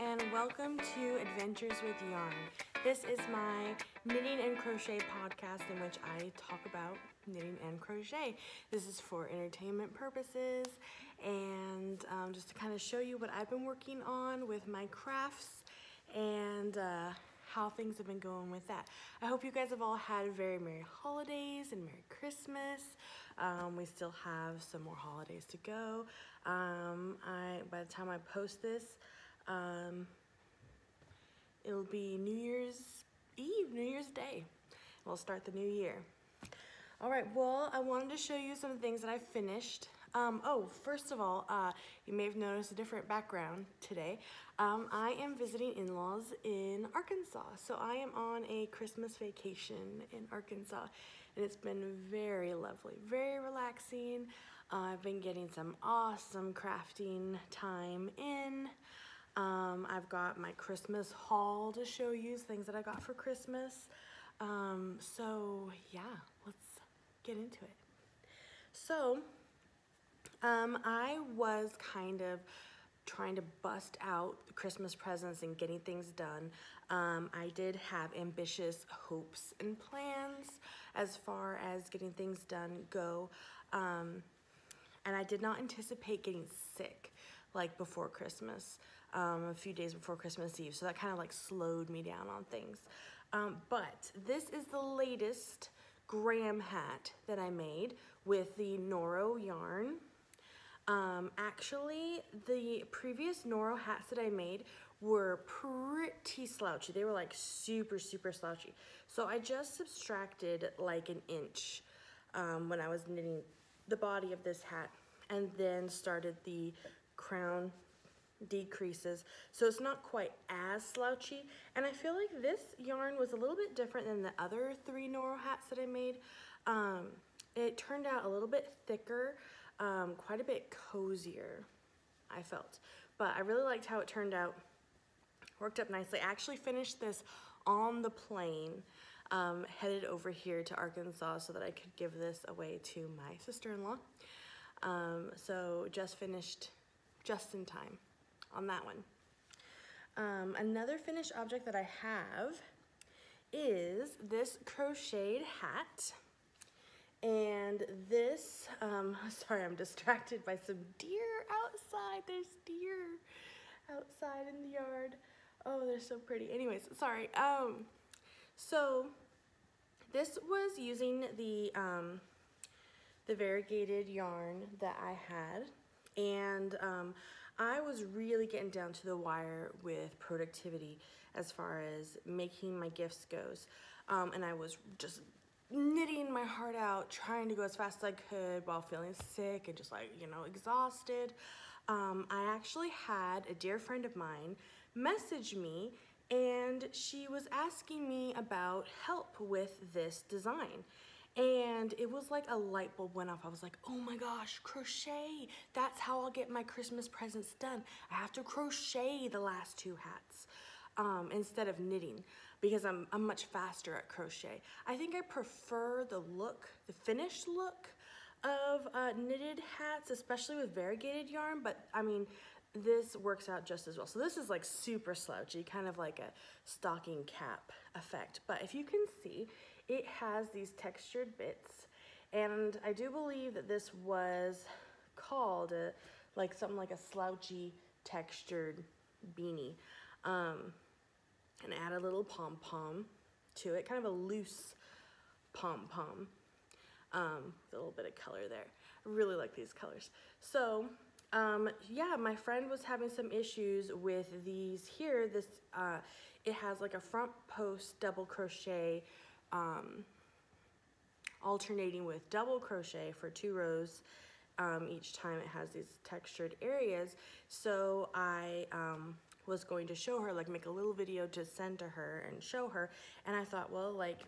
and welcome to Adventures with Yarn. This is my knitting and crochet podcast in which I talk about knitting and crochet. This is for entertainment purposes and um, just to kind of show you what I've been working on with my crafts and uh, how things have been going with that. I hope you guys have all had very Merry Holidays and Merry Christmas. Um, we still have some more holidays to go. Um, I by the time I post this, um, it'll be New Year's Eve, New Year's Day. We'll start the new year. All right, well, I wanted to show you some things that I finished. Um, oh, first of all, uh, you may have noticed a different background today. Um, I am visiting in-laws in Arkansas. So I am on a Christmas vacation in Arkansas and it's been very lovely, very relaxing. Uh, I've been getting some awesome crafting time in. I've got my Christmas haul to show you, things that I got for Christmas. Um, so yeah, let's get into it. So um, I was kind of trying to bust out Christmas presents and getting things done. Um, I did have ambitious hopes and plans as far as getting things done go. Um, and I did not anticipate getting sick like before Christmas, um, a few days before Christmas Eve. So that kind of like slowed me down on things. Um, but this is the latest Graham hat that I made with the Noro yarn. Um, actually, the previous Noro hats that I made were pretty slouchy. They were like super, super slouchy. So I just subtracted like an inch um, when I was knitting the body of this hat and then started the crown decreases. So it's not quite as slouchy. And I feel like this yarn was a little bit different than the other three Noro hats that I made. Um, it turned out a little bit thicker, um, quite a bit cozier, I felt. But I really liked how it turned out. Worked up nicely. I actually finished this on the plane, um, headed over here to Arkansas so that I could give this away to my sister-in-law. Um, so just finished just in time on that one. Um, another finished object that I have is this crocheted hat. And this, um, sorry, I'm distracted by some deer outside. There's deer outside in the yard. Oh, they're so pretty. Anyways, sorry. Um, so this was using the, um, the variegated yarn that I had. And um, I was really getting down to the wire with productivity as far as making my gifts goes. Um, and I was just knitting my heart out, trying to go as fast as I could while feeling sick and just like, you know, exhausted. Um, I actually had a dear friend of mine message me and she was asking me about help with this design. And it was like a light bulb went off. I was like, oh my gosh, crochet. That's how I'll get my Christmas presents done. I have to crochet the last two hats um, instead of knitting because I'm, I'm much faster at crochet. I think I prefer the look, the finished look of uh, knitted hats, especially with variegated yarn, but I mean, this works out just as well. So this is like super slouchy, kind of like a stocking cap effect. But if you can see, it has these textured bits. And I do believe that this was called a, like something like a slouchy textured beanie. Um, and add a little pom-pom to it, kind of a loose pom-pom. Um, a little bit of color there. I really like these colors. So um, yeah, my friend was having some issues with these here. This, uh, it has like a front post double crochet, um, alternating with double crochet for two rows um, each time it has these textured areas. So I um, was going to show her, like make a little video to send to her and show her. And I thought, well, like,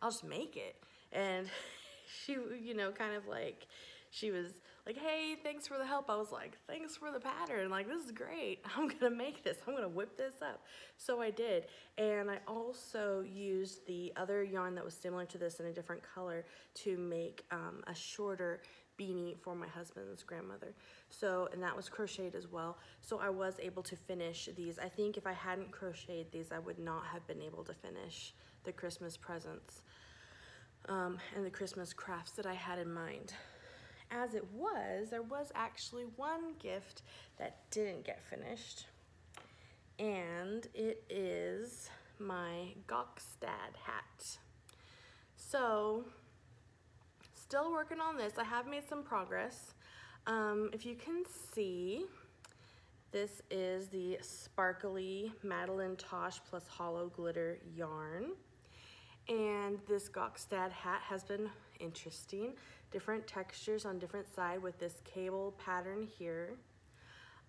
I'll just make it. And she, you know, kind of like, she was like, hey, thanks for the help. I was like, thanks for the pattern. Like, this is great. I'm gonna make this. I'm gonna whip this up. So I did. And I also used the other yarn that was similar to this in a different color to make um, a shorter beanie for my husband's grandmother. So, and that was crocheted as well. So I was able to finish these. I think if I hadn't crocheted these, I would not have been able to finish the Christmas presents um, and the Christmas crafts that I had in mind. As it was, there was actually one gift that didn't get finished, and it is my Gokstad hat. So, still working on this. I have made some progress. Um, if you can see, this is the sparkly Madeline Tosh plus hollow glitter yarn. And this Gokstad hat has been interesting. Different textures on different side with this cable pattern here.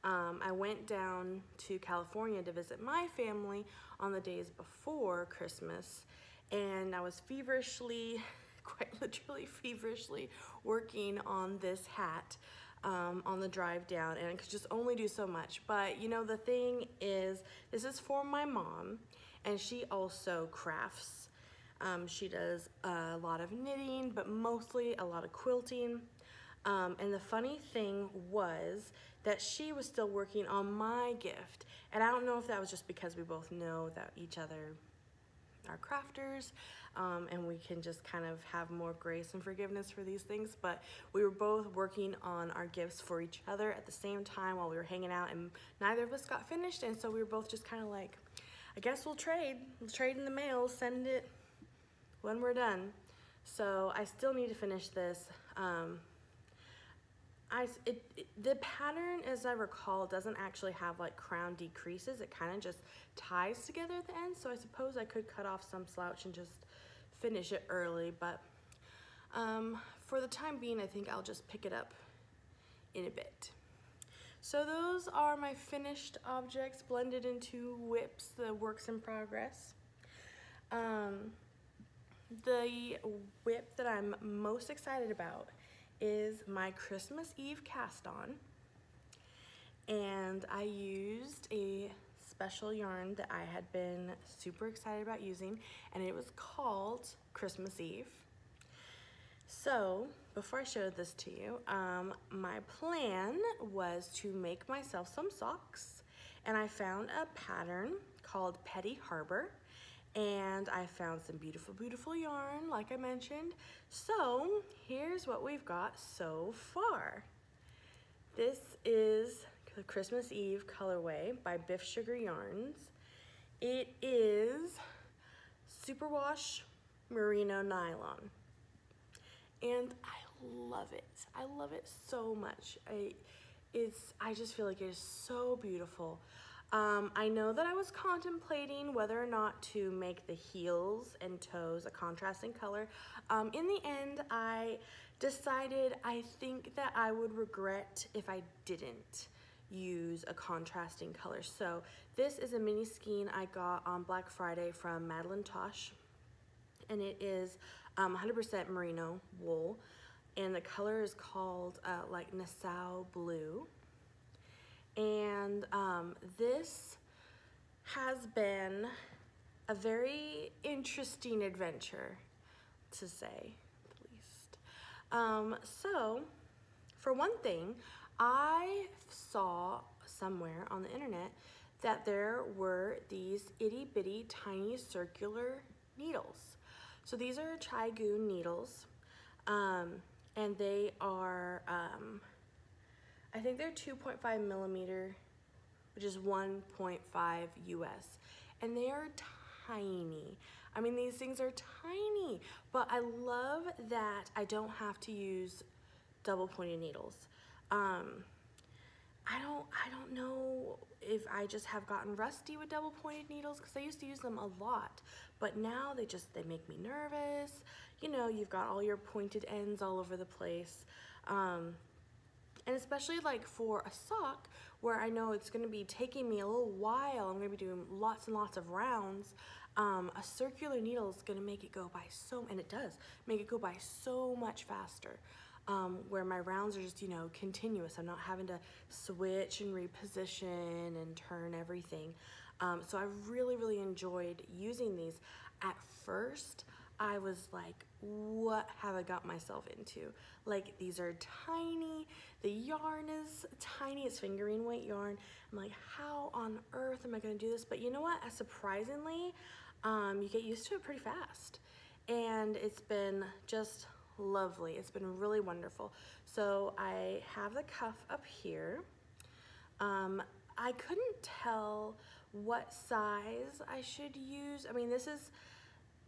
Um, I went down to California to visit my family on the days before Christmas and I was feverishly, quite literally feverishly working on this hat um, on the drive down and I could just only do so much. But you know, the thing is, this is for my mom and she also crafts um, she does a lot of knitting, but mostly a lot of quilting. Um, and the funny thing was that she was still working on my gift. And I don't know if that was just because we both know that each other are crafters um, and we can just kind of have more grace and forgiveness for these things. But we were both working on our gifts for each other at the same time while we were hanging out and neither of us got finished. And so we were both just kind of like, I guess we'll trade. We'll trade in the mail, send it when we're done. So I still need to finish this. Um, I, it, it, the pattern, as I recall, doesn't actually have like crown decreases. It kind of just ties together at the end. So I suppose I could cut off some slouch and just finish it early. But um, for the time being, I think I'll just pick it up in a bit. So those are my finished objects blended into whips, the works in progress. Um, the whip that I'm most excited about is my Christmas Eve cast on. And I used a special yarn that I had been super excited about using and it was called Christmas Eve. So before I showed this to you, um, my plan was to make myself some socks and I found a pattern called Petty Harbor and I found some beautiful, beautiful yarn, like I mentioned. So here's what we've got so far. This is the Christmas Eve colorway by Biff Sugar Yarns. It is superwash merino nylon. And I love it. I love it so much. I, it's, I just feel like it is so beautiful. Um, I know that I was contemplating whether or not to make the heels and toes a contrasting color. Um, in the end, I decided I think that I would regret if I didn't use a contrasting color. So this is a mini skein I got on Black Friday from Madeline Tosh. And it is 100% um, merino wool. And the color is called uh, like Nassau Blue. And um, this has been a very interesting adventure, to say the least. Um, so, for one thing, I saw somewhere on the internet that there were these itty bitty tiny circular needles. So these are ChiaoGoo needles, um, and they are um, I think they're 2.5 millimeter, which is 1.5 US. And they are tiny. I mean, these things are tiny, but I love that I don't have to use double pointed needles. Um, I don't, I don't know if I just have gotten rusty with double pointed needles because I used to use them a lot, but now they just, they make me nervous. You know, you've got all your pointed ends all over the place. Um, and especially like for a sock where I know it's going to be taking me a little while, I'm going to be doing lots and lots of rounds, um, a circular needle is going to make it go by so, and it does, make it go by so much faster. Um, where my rounds are just, you know, continuous. I'm not having to switch and reposition and turn everything. Um, so I really, really enjoyed using these. At first, I was like, what have I got myself into? Like these are tiny, the yarn is tiny, it's fingering weight yarn. I'm like, how on earth am I gonna do this? But you know what, surprisingly, um, you get used to it pretty fast. And it's been just lovely. It's been really wonderful. So I have the cuff up here. Um, I couldn't tell what size I should use. I mean, this is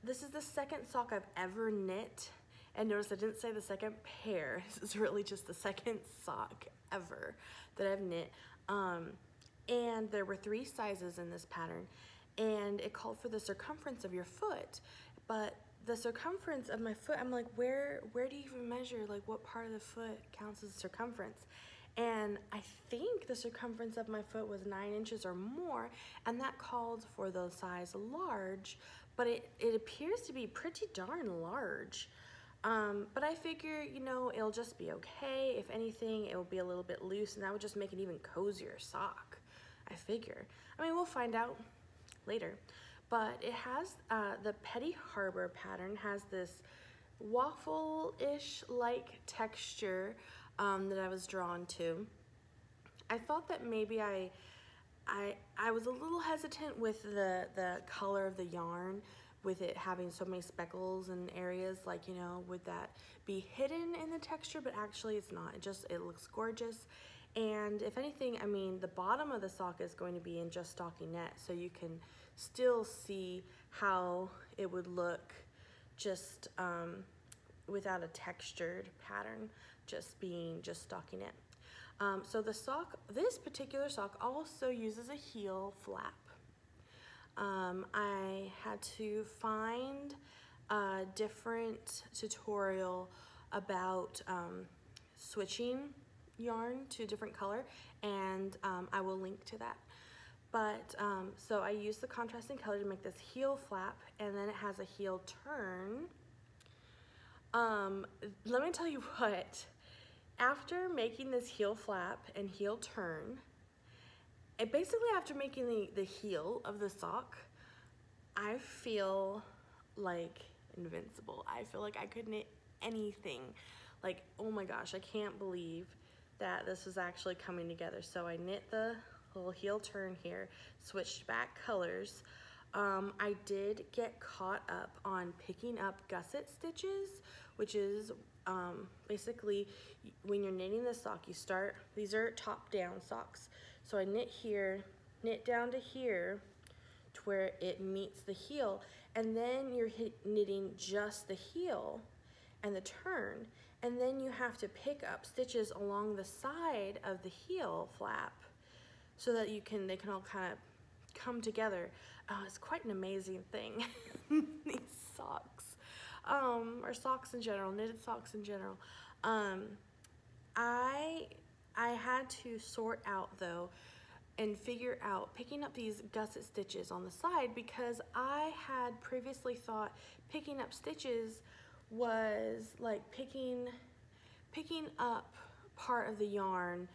this is the second sock I've ever knit. And notice I didn't say the second pair. This is really just the second sock ever that I've knit. Um, and there were three sizes in this pattern. And it called for the circumference of your foot. But the circumference of my foot, I'm like, where, where do you even measure? Like what part of the foot counts as circumference? And I think the circumference of my foot was nine inches or more, and that called for the size large, but it, it appears to be pretty darn large. Um, but I figure, you know, it'll just be okay. If anything, it will be a little bit loose, and that would just make an even cozier sock, I figure. I mean, we'll find out later. But it has, uh, the Petty Harbor pattern has this waffle-ish like texture um, that I was drawn to. I thought that maybe I, I, I was a little hesitant with the, the color of the yarn with it having so many speckles and areas like you know would that be hidden in the texture? But actually it's not. It just it looks gorgeous. And if anything I mean the bottom of the sock is going to be in just stockinette so you can still see how it would look just um, without a textured pattern just being just stockinette. Um, so the sock, this particular sock also uses a heel flap. Um, I had to find a different tutorial about um, switching yarn to a different color and um, I will link to that. But, um, so I used the contrasting color to make this heel flap and then it has a heel turn. Um, let me tell you what, after making this heel flap and heel turn, and basically after making the, the heel of the sock, I feel like invincible. I feel like I could knit anything. Like, oh my gosh, I can't believe that this is actually coming together. So I knit the little heel turn here, switched back colors. Um, I did get caught up on picking up gusset stitches, which is um, basically when you're knitting the sock, you start, these are top down socks. So I knit here, knit down to here to where it meets the heel, and then you're knitting just the heel and the turn, and then you have to pick up stitches along the side of the heel flap so that you can, they can all kind of come together. Uh, it's quite an amazing thing, these socks um, or socks in general, knitted socks in general. Um, I, I had to sort out though and figure out picking up these gusset stitches on the side because I had previously thought picking up stitches was like picking picking up part of the yarn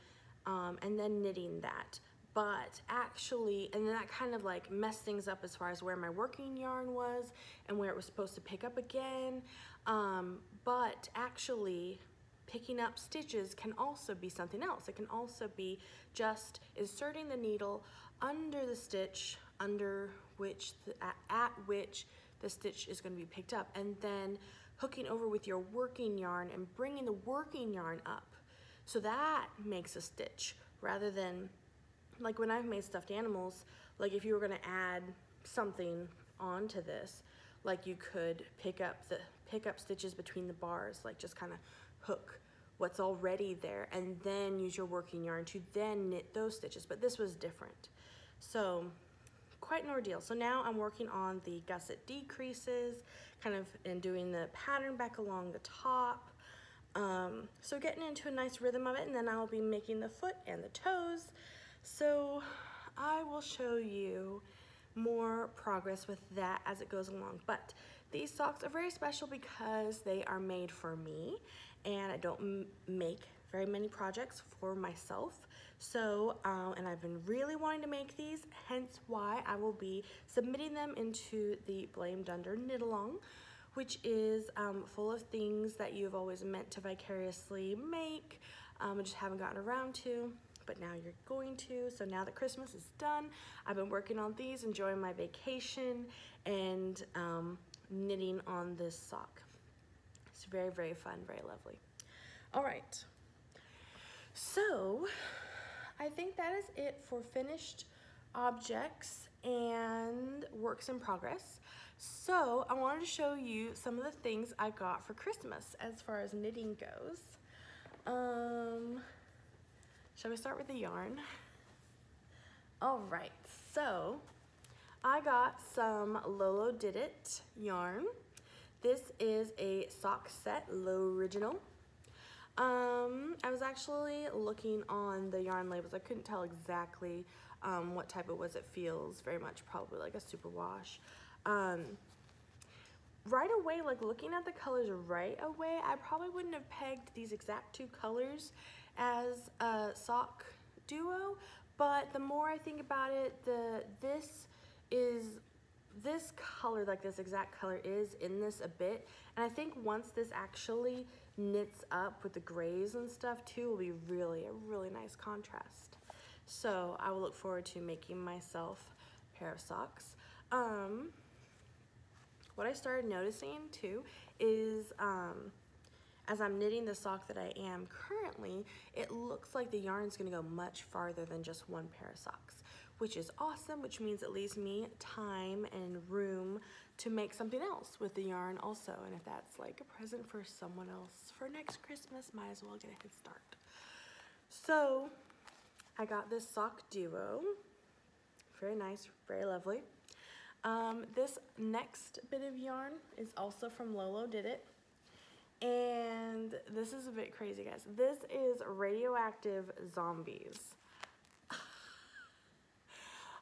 um, and then knitting that but actually, and then that kind of like messed things up as far as where my working yarn was and where it was supposed to pick up again. Um, but actually, picking up stitches can also be something else. It can also be just inserting the needle under the stitch under which the, at, at which the stitch is going to be picked up and then hooking over with your working yarn and bringing the working yarn up. So that makes a stitch rather than like when I've made stuffed animals, like if you were gonna add something onto this, like you could pick up the pick up stitches between the bars, like just kind of hook what's already there and then use your working yarn to then knit those stitches. But this was different. So quite an ordeal. So now I'm working on the gusset decreases, kind of and doing the pattern back along the top. Um, so getting into a nice rhythm of it and then I'll be making the foot and the toes. So I will show you more progress with that as it goes along. But these socks are very special because they are made for me and I don't make very many projects for myself. So, um, and I've been really wanting to make these, hence why I will be submitting them into the Blame Dunder knit along, which is um, full of things that you've always meant to vicariously make, um, and just haven't gotten around to but now you're going to. So now that Christmas is done, I've been working on these, enjoying my vacation, and um, knitting on this sock. It's very, very fun, very lovely. All right. So I think that is it for finished objects and works in progress. So I wanted to show you some of the things I got for Christmas as far as knitting goes. Um, Shall we start with the yarn? All right, so I got some Lolo Did It yarn. This is a sock set, Loriginal. Um, I was actually looking on the yarn labels. I couldn't tell exactly um, what type it was. It feels very much probably like a superwash. Um, right away, like looking at the colors right away, I probably wouldn't have pegged these exact two colors as a sock duo, but the more I think about it, the this is this color, like this exact color is in this a bit. And I think once this actually knits up with the grays and stuff too, will be really, a really nice contrast. So I will look forward to making myself a pair of socks. Um, what I started noticing too is um, as I'm knitting the sock that I am currently, it looks like the yarn is gonna go much farther than just one pair of socks, which is awesome, which means it leaves me time and room to make something else with the yarn also. And if that's like a present for someone else for next Christmas, might as well get a head start. So I got this sock duo, very nice, very lovely. Um, this next bit of yarn is also from Lolo Did It. And this is a bit crazy, guys. This is radioactive zombies.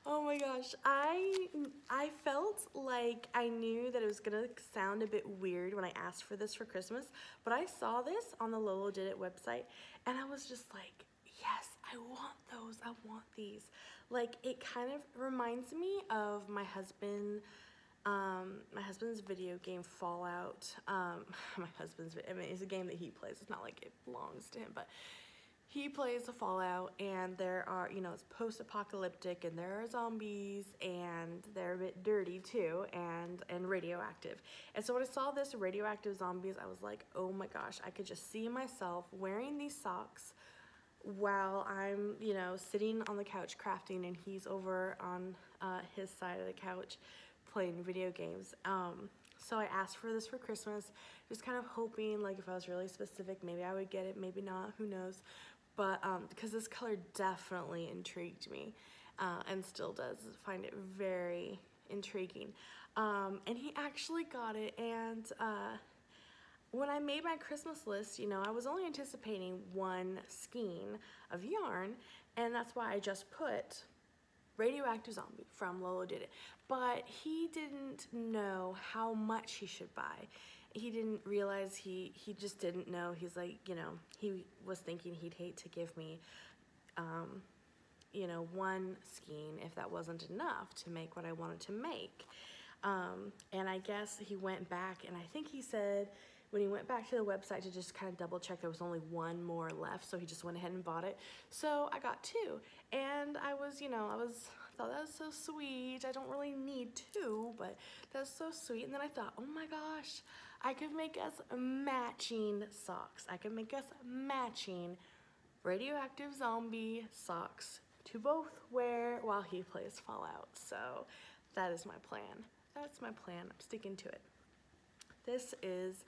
oh my gosh, I I felt like I knew that it was gonna sound a bit weird when I asked for this for Christmas, but I saw this on the Lolo Did It website, and I was just like, yes, I want those, I want these. Like, it kind of reminds me of my husband um, my husband's video game Fallout. Um, my husband's, I mean, it's a game that he plays. It's not like it belongs to him, but he plays a Fallout, and there are, you know, it's post-apocalyptic, and there are zombies, and they're a bit dirty too, and and radioactive. And so when I saw this radioactive zombies, I was like, oh my gosh, I could just see myself wearing these socks while I'm, you know, sitting on the couch crafting, and he's over on uh, his side of the couch playing video games. Um, so I asked for this for Christmas, just kind of hoping like if I was really specific, maybe I would get it, maybe not, who knows. But um, because this color definitely intrigued me uh, and still does find it very intriguing. Um, and he actually got it and uh, when I made my Christmas list, you know, I was only anticipating one skein of yarn and that's why I just put Radioactive Zombie from Lolo Did It. But he didn't know how much he should buy. He didn't realize he, he just didn't know. He's like, you know, he was thinking he'd hate to give me, um, you know, one skein if that wasn't enough to make what I wanted to make. Um, and I guess he went back and I think he said when he went back to the website to just kind of double check there was only one more left so he just went ahead and bought it. So I got two. And I was you know I was thought that was so sweet. I don't really need two but that's so sweet. And then I thought oh my gosh I could make us matching socks. I could make us matching radioactive zombie socks to both wear while he plays Fallout. So that is my plan. That's my plan. I'm sticking to it. This is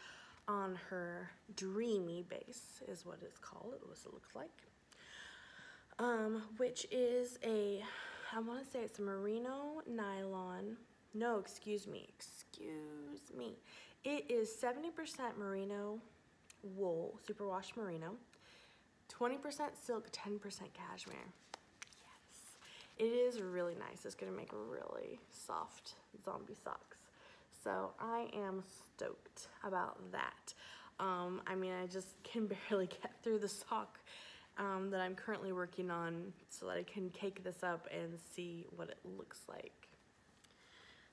on her dreamy base is what it's called, it was it looks like. Um, which is a, I want to say it's a merino nylon, no, excuse me, excuse me. It is 70% merino wool, superwash merino, 20% silk, 10% cashmere. Yes, it is really nice. It's gonna make really soft zombie socks. So I am stoked about that. Um, I mean, I just can barely get through the sock um, that I'm currently working on so that I can cake this up and see what it looks like.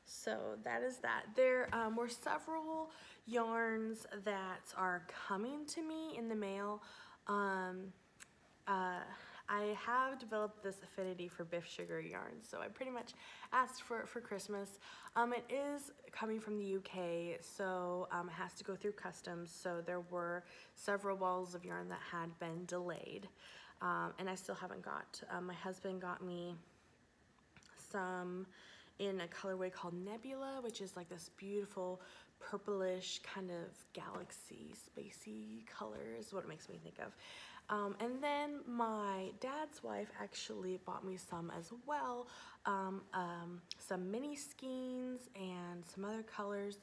So that is that. There um, were several yarns that are coming to me in the mail. Um, uh, I have developed this affinity for Biff Sugar yarns, so I pretty much asked for it for Christmas. Um, it is coming from the UK, so um, it has to go through customs, so there were several balls of yarn that had been delayed, um, and I still haven't got. Um, my husband got me some in a colorway called Nebula, which is like this beautiful purplish kind of galaxy spacey color is what it makes me think of. Um, and then my dad's wife actually bought me some as well, um, um, some mini skeins and some other colors,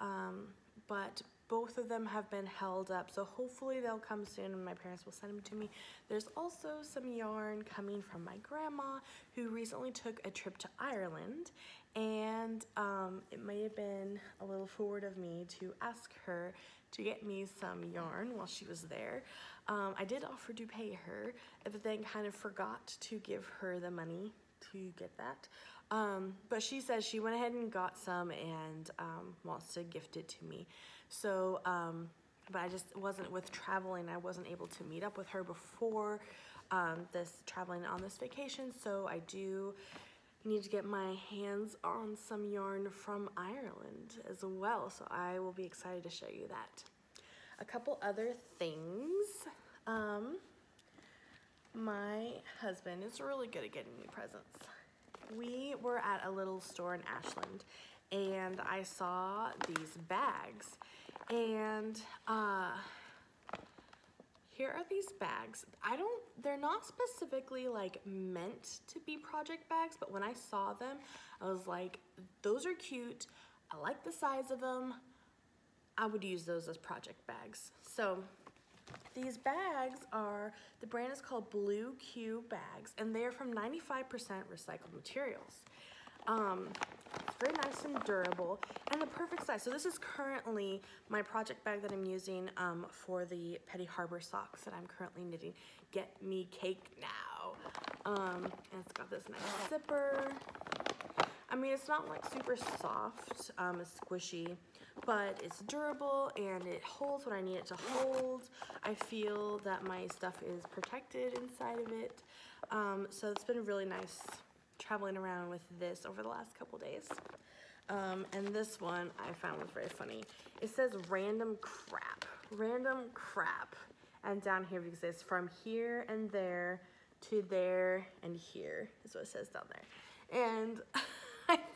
um, but both of them have been held up, so hopefully they'll come soon and my parents will send them to me. There's also some yarn coming from my grandma who recently took a trip to Ireland and um, it may have been a little forward of me to ask her to get me some yarn while she was there. Um, I did offer to pay her, but then kind of forgot to give her the money to get that. Um, but she says she went ahead and got some and um, wants to gift it to me. So, um, but I just wasn't with traveling. I wasn't able to meet up with her before um, this traveling on this vacation. So I do need to get my hands on some yarn from Ireland as well. So I will be excited to show you that. A couple other things. Um, my husband is really good at getting me presents. We were at a little store in Ashland and I saw these bags and uh, here are these bags. I don't, they're not specifically like meant to be project bags, but when I saw them, I was like, those are cute. I like the size of them. I would use those as project bags. So these bags are, the brand is called Blue Q bags, and they are from 95% recycled materials. Um, it's very nice and durable and the perfect size. So this is currently my project bag that I'm using um, for the Petty Harbor socks that I'm currently knitting. Get me cake now. Um, and it's got this nice zipper. I mean, it's not like super soft, um, squishy, but it's durable and it holds what I need it to hold. I feel that my stuff is protected inside of it. Um, so it's been really nice traveling around with this over the last couple days. Um, and this one I found was very funny. It says random crap, random crap. And down here because it's from here and there to there and here is what it says down there. And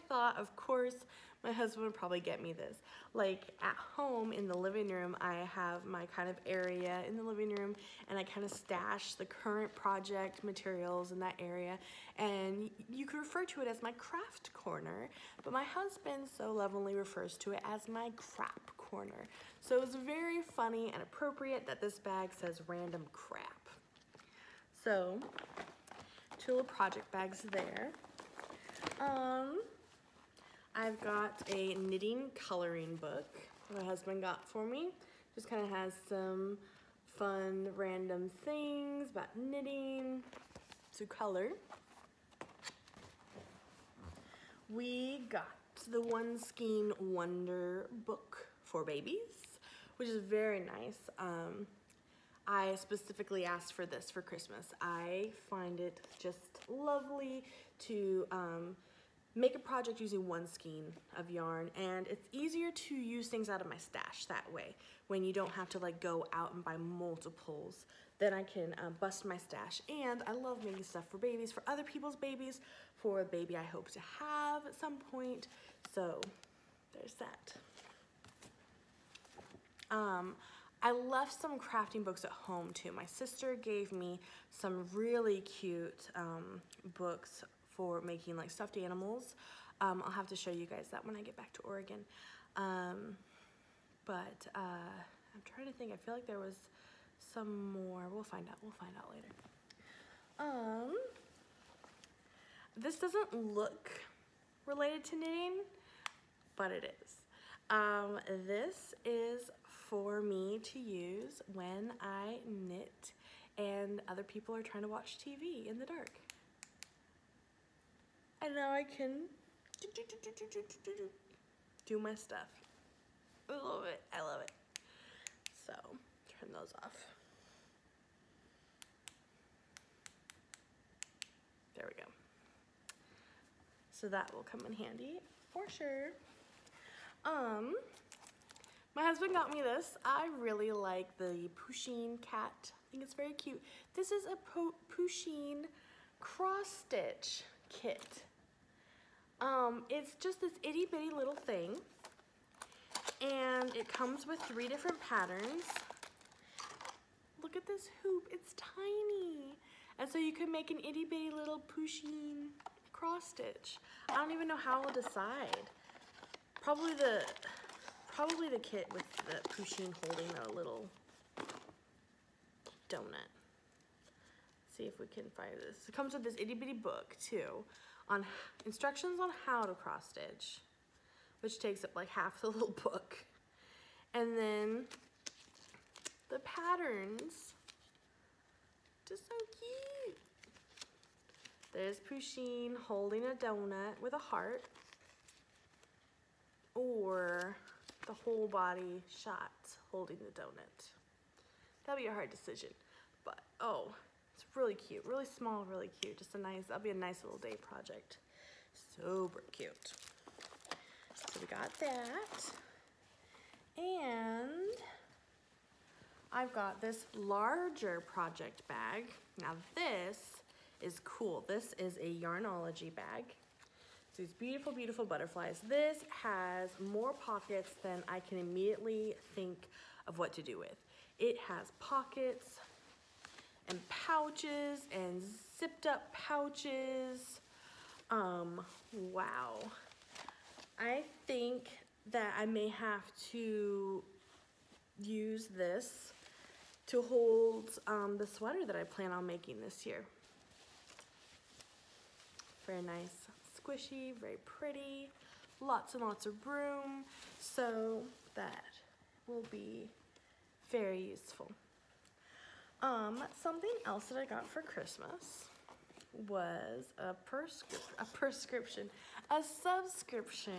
thought, of course, my husband would probably get me this. Like at home in the living room, I have my kind of area in the living room and I kind of stash the current project materials in that area. And you could refer to it as my craft corner, but my husband so lovingly refers to it as my crap corner. So it was very funny and appropriate that this bag says random crap. So, two little project bags there. Um, I've got a knitting coloring book my husband got for me. Just kind of has some fun random things about knitting to color. We got the One Skein Wonder book for babies, which is very nice. Um, I specifically asked for this for Christmas. I find it just lovely to um, make a project using one skein of yarn and it's easier to use things out of my stash that way when you don't have to like go out and buy multiples. Then I can uh, bust my stash and I love making stuff for babies for other people's babies for a baby I hope to have at some point. So there's that. Um, I left some crafting books at home too. My sister gave me some really cute um, books for making like stuffed animals. Um, I'll have to show you guys that when I get back to Oregon. Um, but uh, I'm trying to think. I feel like there was some more. We'll find out. We'll find out later. Um, this doesn't look related to knitting, but it is. Um, this is for me to use when I knit and other people are trying to watch TV in the dark. And now I can do my stuff. I love it. I love it. So turn those off. There we go. So that will come in handy for sure. Um, my husband got me this. I really like the Pusheen cat. I think it's very cute. This is a Pusheen cross stitch kit. Um, it's just this itty bitty little thing. And it comes with three different patterns. Look at this hoop, it's tiny. And so you can make an itty bitty little Pusheen cross stitch. I don't even know how I'll decide. Probably the, probably the kit with the Pusheen holding a little donut. See if we can find this. It comes with this itty bitty book too on instructions on how to cross stitch, which takes up like half the little book. And then the patterns, just so cute. There's Pusheen holding a donut with a heart or the whole body shot holding the donut. That'll be a hard decision, but oh, really cute, really small, really cute. Just a nice, that'll be a nice little day project. Super cute. So we got that. And I've got this larger project bag. Now this is cool. This is a Yarnology bag. So these beautiful, beautiful butterflies. This has more pockets than I can immediately think of what to do with. It has pockets, and pouches and zipped up pouches. Um, wow. I think that I may have to use this to hold um, the sweater that I plan on making this year. Very nice, squishy, very pretty, lots and lots of room, so that will be very useful. Um, something else that I got for Christmas was a, prescri a prescription, a subscription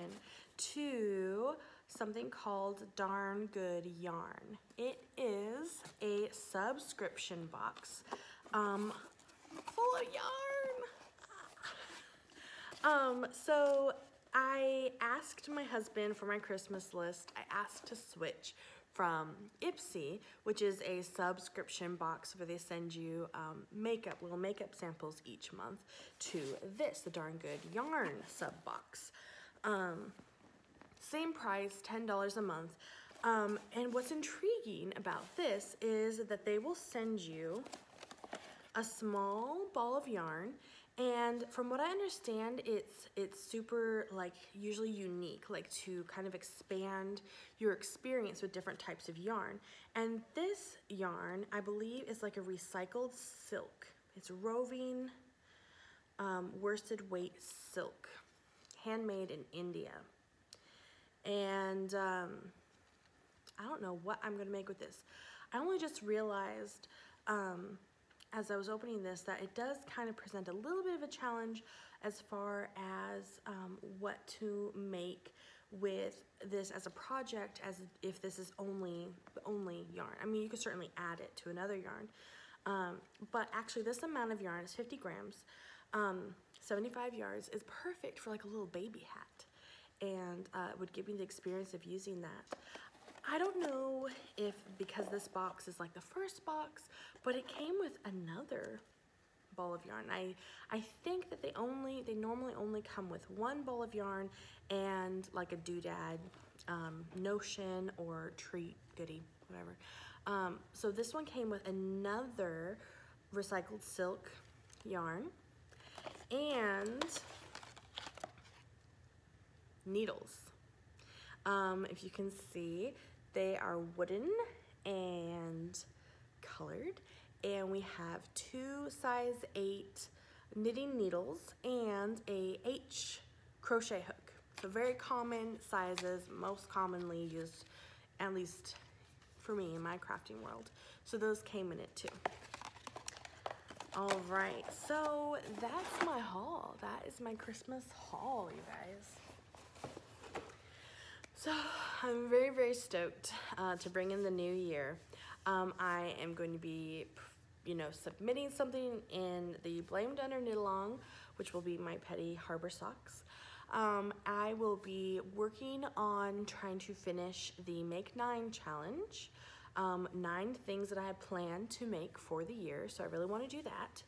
to something called Darn Good Yarn. It is a subscription box um, full of yarn. Um, so I asked my husband for my Christmas list, I asked to switch from Ipsy, which is a subscription box where they send you um, makeup, little makeup samples each month, to this, the Darn Good Yarn sub box. Um, same price, $10 a month. Um, and what's intriguing about this is that they will send you a small ball of yarn and from what I understand, it's it's super like usually unique, like to kind of expand your experience with different types of yarn. And this yarn, I believe, is like a recycled silk. It's roving um, worsted weight silk, handmade in India. And um, I don't know what I'm gonna make with this. I only just realized um, as I was opening this that it does kind of present a little bit of a challenge as far as um, what to make with this as a project as if this is only only yarn. I mean, you could certainly add it to another yarn. Um, but actually this amount of yarn is 50 grams, um, 75 yards is perfect for like a little baby hat and uh, would give me the experience of using that. I don't know if because this box is like the first box, but it came with another ball of yarn. I, I think that they only, they normally only come with one ball of yarn and like a doodad um, notion or treat goodie, whatever. Um, so this one came with another recycled silk yarn and needles. Um, if you can see, they are wooden and colored. And we have two size eight knitting needles and a H crochet hook. So very common sizes, most commonly used, at least for me in my crafting world. So those came in it too. All right, so that's my haul. That is my Christmas haul, you guys. So I'm very, very stoked uh, to bring in the new year. Um, I am going to be, you know, submitting something in the Blame Dunder Knit Along, which will be my Petty Harbor Socks. Um, I will be working on trying to finish the Make Nine challenge. Um, nine things that I have planned to make for the year, so I really want to do that.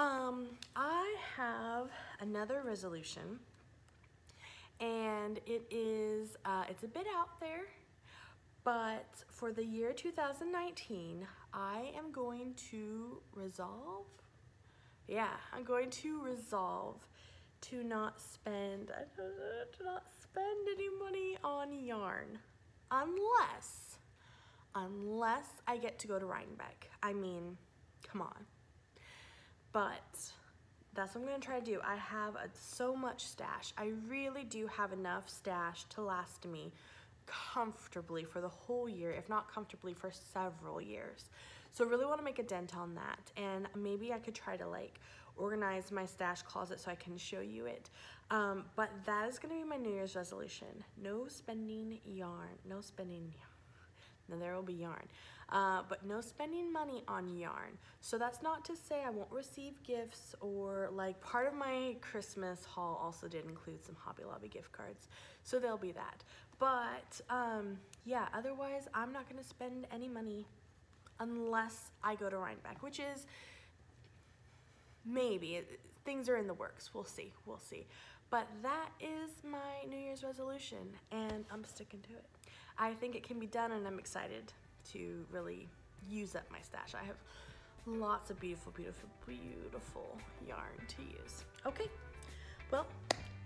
Um, I have another resolution, and it is, uh, it's a bit out there, but for the year 2019, I am going to resolve, yeah, I'm going to resolve to not spend, to not spend any money on yarn unless, unless I get to go to Rhinebeck. I mean, come on. But that's what I'm gonna try to do. I have a, so much stash. I really do have enough stash to last me comfortably for the whole year, if not comfortably for several years. So I really wanna make a dent on that. And maybe I could try to like organize my stash closet so I can show you it. Um, but that is gonna be my New Year's resolution. No spending yarn, no spending yarn. Then there will be yarn. Uh, but no spending money on yarn. So that's not to say I won't receive gifts or like part of my Christmas haul also did include some Hobby Lobby gift cards. So there'll be that. But um, yeah, otherwise I'm not gonna spend any money unless I go to Rhinebeck, which is maybe things are in the works. We'll see. We'll see. But that is my New Year's resolution, and I'm sticking to it. I think it can be done, and I'm excited to really use up my stash. I have lots of beautiful, beautiful, beautiful yarn to use. Okay, well,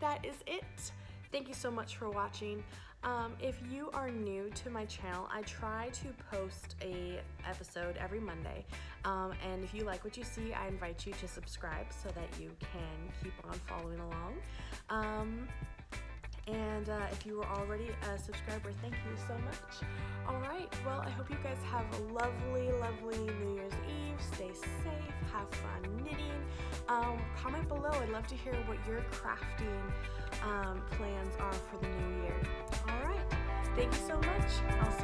that is it. Thank you so much for watching. Um, if you are new to my channel, I try to post a episode every Monday. Um, and if you like what you see, I invite you to subscribe so that you can keep on following along. Um, and uh, if you were already a subscriber, thank you so much. All right, well, I hope you guys have a lovely, lovely New Year's Eve. Stay safe, have fun knitting. Um, comment below. I'd love to hear what your crafting um, plans are for the new year. All right, thank you so much. I'll